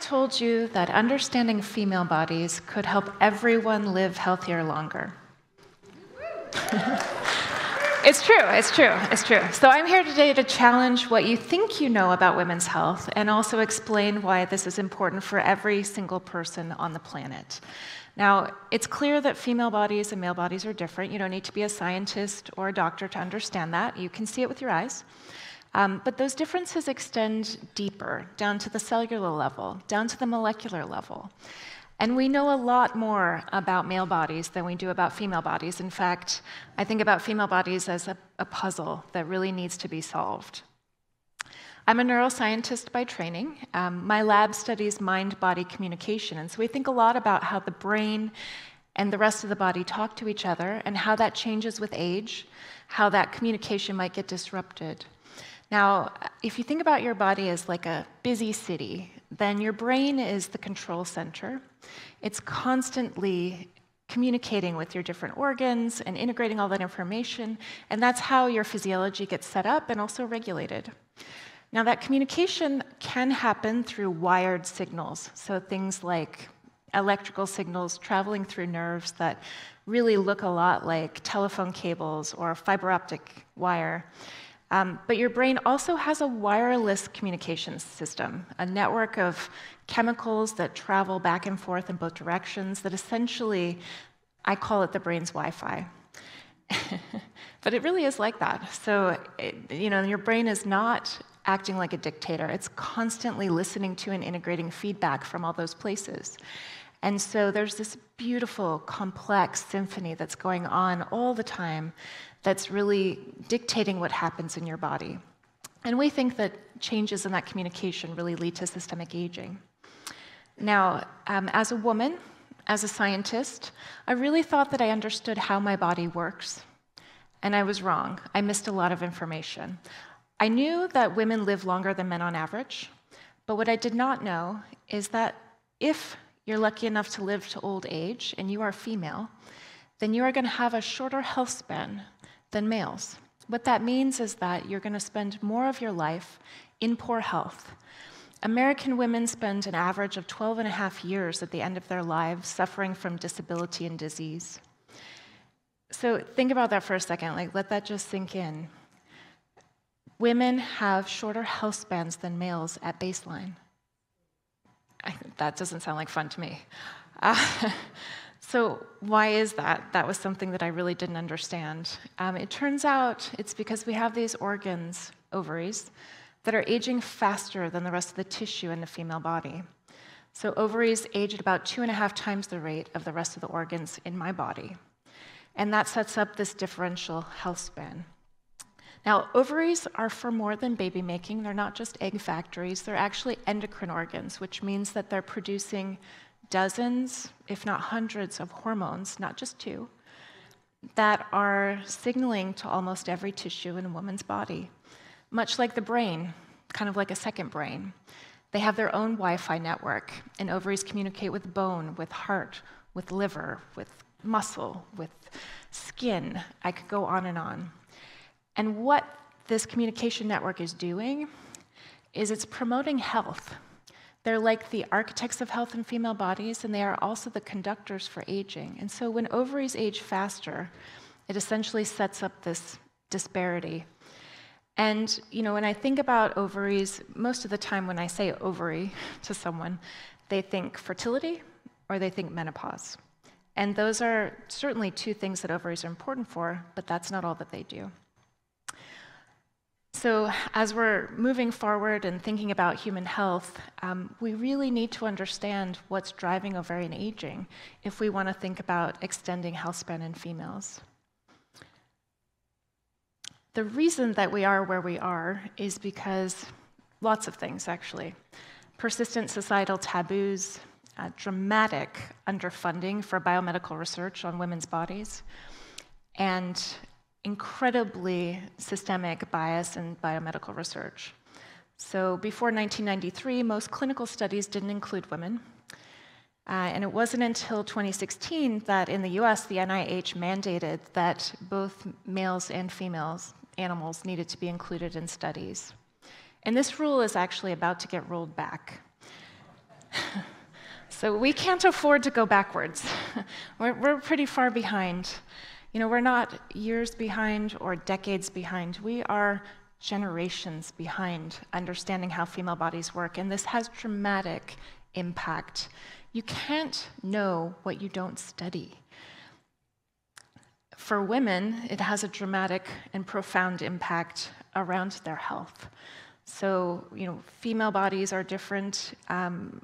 told you that understanding female bodies could help everyone live healthier longer? it's true, it's true, it's true. So I'm here today to challenge what you think you know about women's health and also explain why this is important for every single person on the planet. Now, it's clear that female bodies and male bodies are different. You don't need to be a scientist or a doctor to understand that. You can see it with your eyes. Um, but those differences extend deeper, down to the cellular level, down to the molecular level. And we know a lot more about male bodies than we do about female bodies. In fact, I think about female bodies as a, a puzzle that really needs to be solved. I'm a neuroscientist by training. Um, my lab studies mind body communication. And so we think a lot about how the brain and the rest of the body talk to each other and how that changes with age, how that communication might get disrupted. Now, if you think about your body as like a busy city, then your brain is the control center. It's constantly communicating with your different organs and integrating all that information, and that's how your physiology gets set up and also regulated. Now, that communication can happen through wired signals, so things like electrical signals traveling through nerves that really look a lot like telephone cables or fiber optic wire. Um, but your brain also has a wireless communications system, a network of chemicals that travel back and forth in both directions that essentially, I call it the brain's Wi Fi. but it really is like that. So, it, you know, your brain is not acting like a dictator, it's constantly listening to and integrating feedback from all those places. And so there's this beautiful, complex symphony that's going on all the time that's really dictating what happens in your body. And we think that changes in that communication really lead to systemic aging. Now, um, as a woman, as a scientist, I really thought that I understood how my body works. And I was wrong. I missed a lot of information. I knew that women live longer than men on average, but what I did not know is that if you're lucky enough to live to old age and you are female, then you are going to have a shorter health span than males. What that means is that you're going to spend more of your life in poor health. American women spend an average of 12 and a half years at the end of their lives suffering from disability and disease. So think about that for a second, like let that just sink in. Women have shorter health spans than males at baseline. That doesn't sound like fun to me. Uh, So, why is that? That was something that I really didn't understand. Um, it turns out it's because we have these organs, ovaries, that are aging faster than the rest of the tissue in the female body. So, ovaries age at about two and a half times the rate of the rest of the organs in my body. And that sets up this differential health span. Now, ovaries are for more than baby making. They're not just egg factories, they're actually endocrine organs, which means that they're producing dozens, if not hundreds, of hormones, not just two, that are signaling to almost every tissue in a woman's body. Much like the brain, kind of like a second brain. They have their own Wi Fi network, and ovaries communicate with bone, with heart, with liver, with muscle, with skin. I could go on and on. And what this communication network is doing is it's promoting health. They're like the architects of health in female bodies, and they are also the conductors for aging. And so when ovaries age faster, it essentially sets up this disparity. And you know, when I think about ovaries, most of the time when I say ovary to someone, they think fertility or they think menopause. And those are certainly two things that ovaries are important for, but that's not all that they do. So, as we're moving forward and thinking about human health, um, we really need to understand what's driving ovarian aging if we want to think about extending health span in females. The reason that we are where we are is because lots of things, actually. Persistent societal taboos, uh, dramatic underfunding for biomedical research on women's bodies, and incredibly systemic bias in biomedical research. So before 1993, most clinical studies didn't include women. Uh, and it wasn't until 2016 that in the US, the NIH mandated that both males and females, animals, needed to be included in studies. And this rule is actually about to get rolled back. so we can't afford to go backwards. we're, we're pretty far behind. You know, we're not years behind or decades behind. We are generations behind understanding how female bodies work, and this has dramatic impact. You can't know what you don't study. For women, it has a dramatic and profound impact around their health. So, you know, female bodies are different. Um,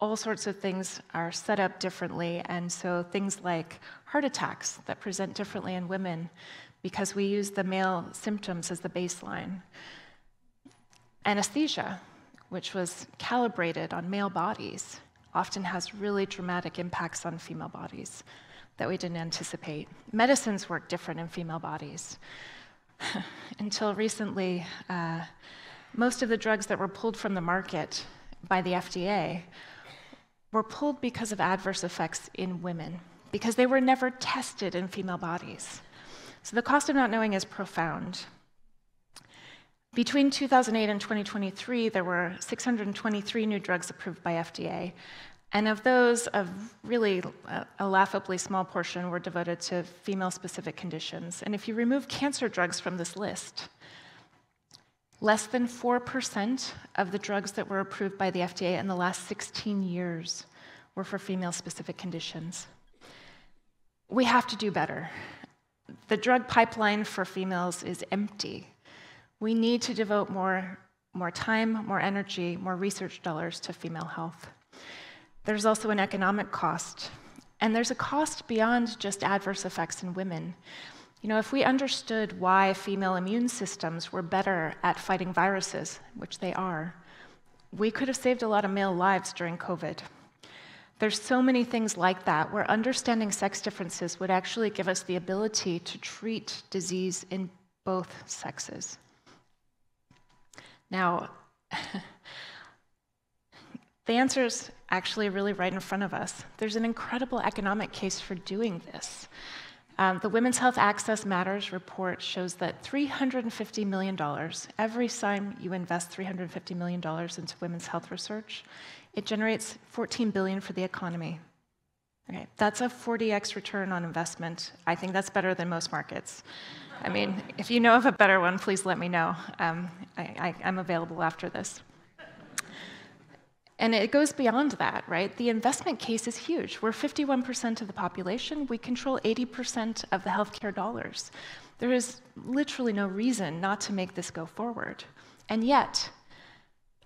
all sorts of things are set up differently, and so things like heart attacks that present differently in women because we use the male symptoms as the baseline. Anesthesia, which was calibrated on male bodies, often has really dramatic impacts on female bodies that we didn't anticipate. Medicines work different in female bodies. Until recently, uh, most of the drugs that were pulled from the market by the FDA were pulled because of adverse effects in women, because they were never tested in female bodies. So the cost of not knowing is profound. Between 2008 and 2023, there were 623 new drugs approved by FDA, and of those, a really a laughably small portion were devoted to female specific conditions. And if you remove cancer drugs from this list, less than 4% of the drugs that were approved by the FDA in the last 16 years were for female specific conditions. We have to do better. The drug pipeline for females is empty. We need to devote more, more time, more energy, more research dollars to female health. There's also an economic cost, and there's a cost beyond just adverse effects in women. You know, if we understood why female immune systems were better at fighting viruses, which they are, we could have saved a lot of male lives during COVID. There's so many things like that where understanding sex differences would actually give us the ability to treat disease in both sexes. Now, the answer is actually really right in front of us. There's an incredible economic case for doing this. Um, the Women's Health Access Matters report shows that $350 million, every time you invest $350 million into women's health research, it generates 14 billion for the economy. Okay, that's a 40x return on investment. I think that's better than most markets. I mean, if you know of a better one, please let me know. Um, I, am available after this. And it goes beyond that, right? The investment case is huge. We're 51% of the population. We control 80% of the healthcare dollars. There is literally no reason not to make this go forward. And yet,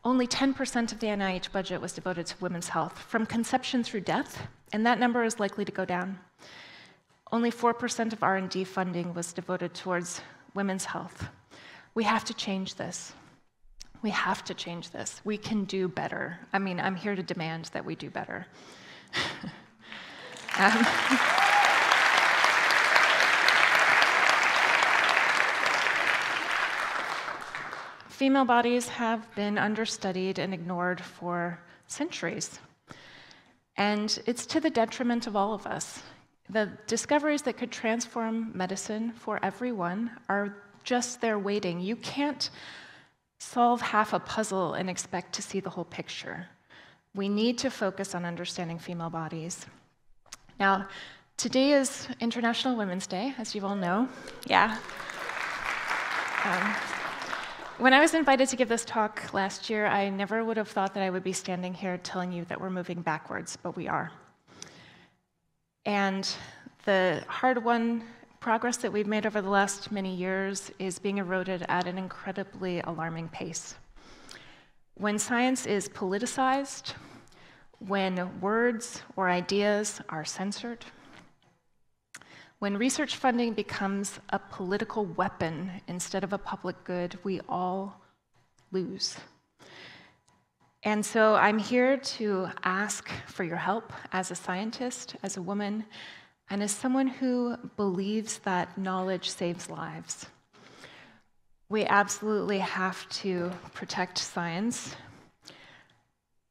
only 10% of the NIH budget was devoted to women's health from conception through death, and that number is likely to go down. Only 4% of R&D funding was devoted towards women's health. We have to change this. We have to change this. We can do better. I mean, I'm here to demand that we do better. um, female bodies have been understudied and ignored for centuries. And it's to the detriment of all of us. The discoveries that could transform medicine for everyone are just there waiting. You can't solve half a puzzle and expect to see the whole picture. We need to focus on understanding female bodies. Now, today is International Women's Day, as you all know. Yeah. Um, when I was invited to give this talk last year, I never would have thought that I would be standing here telling you that we're moving backwards, but we are. And the hard won progress that we've made over the last many years is being eroded at an incredibly alarming pace. When science is politicized, when words or ideas are censored, when research funding becomes a political weapon instead of a public good, we all lose. And so I'm here to ask for your help as a scientist, as a woman, and as someone who believes that knowledge saves lives, we absolutely have to protect science.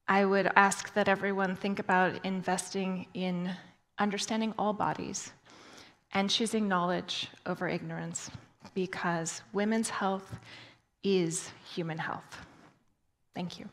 I would ask that everyone think about investing in understanding all bodies and choosing knowledge over ignorance because women's health is human health. Thank you.